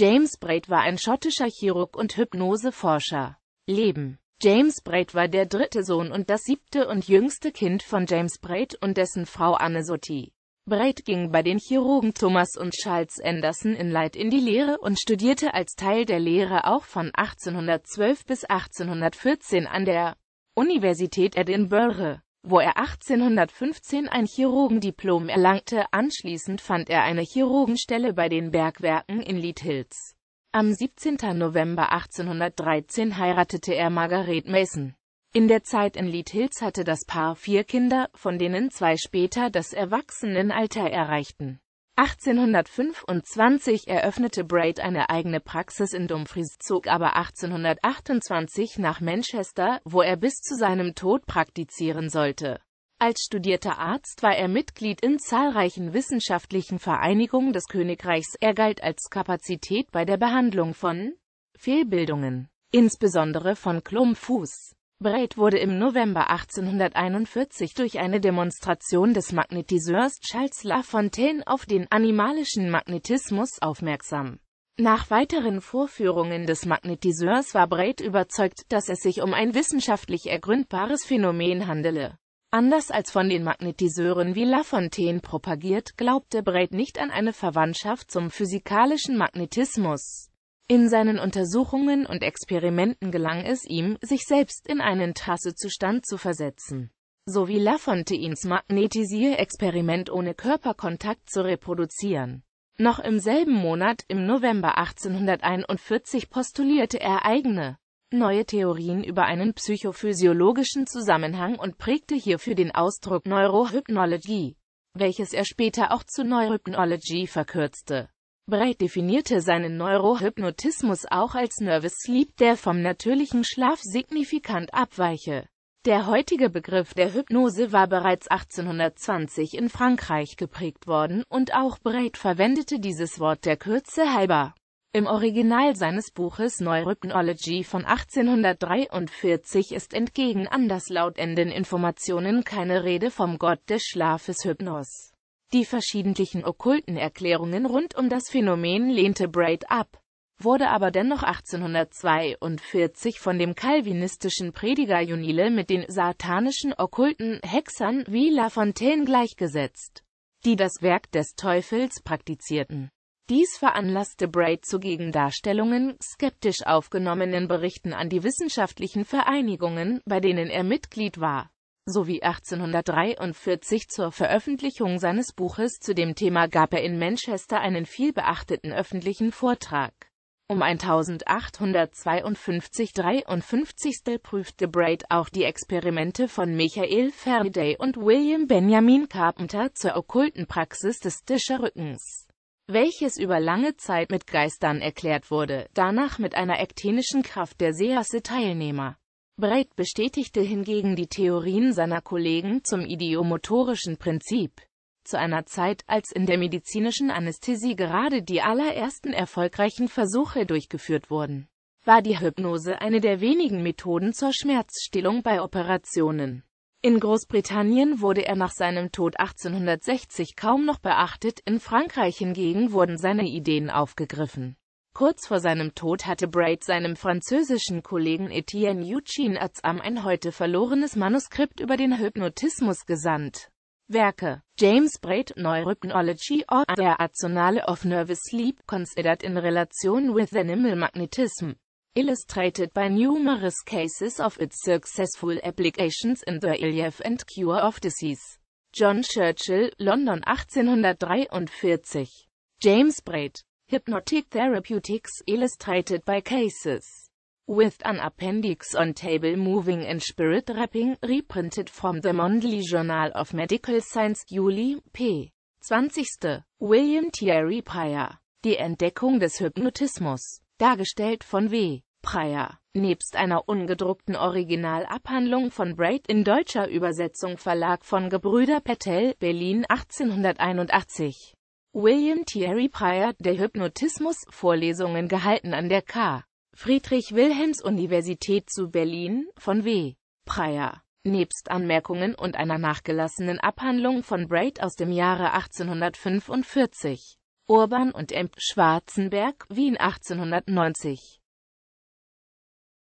James Braid war ein schottischer Chirurg und Hypnoseforscher. Leben James Braid war der dritte Sohn und das siebte und jüngste Kind von James Braid und dessen Frau Anne Sothi. Braid ging bei den Chirurgen Thomas und Charles Anderson in Leid in die Lehre und studierte als Teil der Lehre auch von 1812 bis 1814 an der Universität Edinburgh wo er 1815 ein Chirurgendiplom erlangte. Anschließend fand er eine Chirurgenstelle bei den Bergwerken in Hills. Am 17. November 1813 heiratete er Margaret Mason. In der Zeit in Hills hatte das Paar vier Kinder, von denen zwei später das Erwachsenenalter erreichten. 1825 eröffnete Braid eine eigene Praxis in Dumfries, zog aber 1828 nach Manchester, wo er bis zu seinem Tod praktizieren sollte. Als studierter Arzt war er Mitglied in zahlreichen wissenschaftlichen Vereinigungen des Königreichs. Er galt als Kapazität bei der Behandlung von Fehlbildungen, insbesondere von Klumpfuß. Braid wurde im November 1841 durch eine Demonstration des Magnetiseurs Charles Lafontaine auf den animalischen Magnetismus aufmerksam. Nach weiteren Vorführungen des Magnetiseurs war Braid überzeugt, dass es sich um ein wissenschaftlich ergründbares Phänomen handele. Anders als von den Magnetiseuren wie Lafontaine propagiert, glaubte Braid nicht an eine Verwandtschaft zum physikalischen Magnetismus. In seinen Untersuchungen und Experimenten gelang es ihm, sich selbst in einen Trassezustand zu versetzen, sowie Lafontaines Magnetisierexperiment ohne Körperkontakt zu reproduzieren. Noch im selben Monat, im November 1841 postulierte er eigene, neue Theorien über einen psychophysiologischen Zusammenhang und prägte hierfür den Ausdruck Neurohypnologie, welches er später auch zu Neurohypnology verkürzte. Breit definierte seinen Neurohypnotismus auch als Nervous Sleep, der vom natürlichen Schlaf signifikant abweiche. Der heutige Begriff der Hypnose war bereits 1820 in Frankreich geprägt worden und auch Breit verwendete dieses Wort der Kürze halber. Im Original seines Buches Neurohypnology von 1843 ist entgegen anderslautenden Informationen keine Rede vom Gott des Schlafes Hypnos. Die verschiedentlichen okkulten Erklärungen rund um das Phänomen lehnte Braid ab, wurde aber dennoch 1842 von dem calvinistischen Prediger Junile mit den satanischen okkulten Hexern wie La Fontaine gleichgesetzt, die das Werk des Teufels praktizierten. Dies veranlasste Braid zu Gegendarstellungen skeptisch aufgenommenen Berichten an die wissenschaftlichen Vereinigungen, bei denen er Mitglied war sowie 1843 zur Veröffentlichung seines Buches zu dem Thema gab er in Manchester einen vielbeachteten öffentlichen Vortrag. Um 1852-53 prüfte Braid auch die Experimente von Michael Faraday und William Benjamin Carpenter zur okkulten Praxis des Tischerrückens, welches über lange Zeit mit Geistern erklärt wurde, danach mit einer ektenischen Kraft der Seasse-Teilnehmer. Breit bestätigte hingegen die Theorien seiner Kollegen zum idiomotorischen Prinzip. Zu einer Zeit, als in der medizinischen Anästhesie gerade die allerersten erfolgreichen Versuche durchgeführt wurden, war die Hypnose eine der wenigen Methoden zur Schmerzstillung bei Operationen. In Großbritannien wurde er nach seinem Tod 1860 kaum noch beachtet, in Frankreich hingegen wurden seine Ideen aufgegriffen. Kurz vor seinem Tod hatte Braid seinem französischen Kollegen Etienne Eugene Azam ein heute verlorenes Manuskript über den Hypnotismus gesandt. Werke James Braid Neurohypnology or The Arsenal of Nervous Sleep Considered in Relation with Animal Magnetism Illustrated by numerous cases of its successful applications in the relief and cure of disease. John Churchill, London 1843. James Braid Hypnotic Therapeutics illustrated by cases. With an appendix on table moving and spirit wrapping, reprinted from the Monthly Journal of Medical Science, Juli, p. 20. William Thierry Pryor. Die Entdeckung des Hypnotismus. Dargestellt von W. Pryor. Nebst einer ungedruckten Originalabhandlung von Braid in deutscher Übersetzung Verlag von Gebrüder Patel, Berlin 1881. William Thierry Pryor, der Hypnotismus, Vorlesungen gehalten an der K. Friedrich-Wilhelms-Universität zu Berlin, von W. Pryor. Nebst Anmerkungen und einer nachgelassenen Abhandlung von Braid aus dem Jahre 1845 Urban und M. Schwarzenberg, Wien 1890